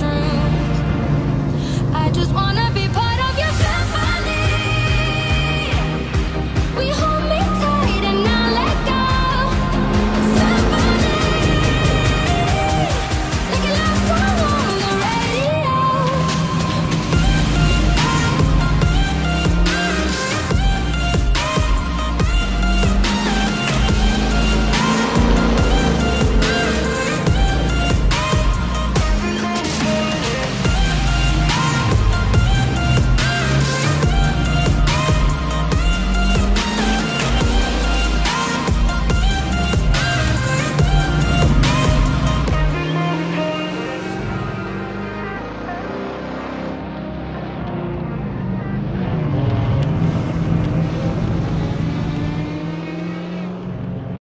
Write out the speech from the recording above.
truth. I just wanna.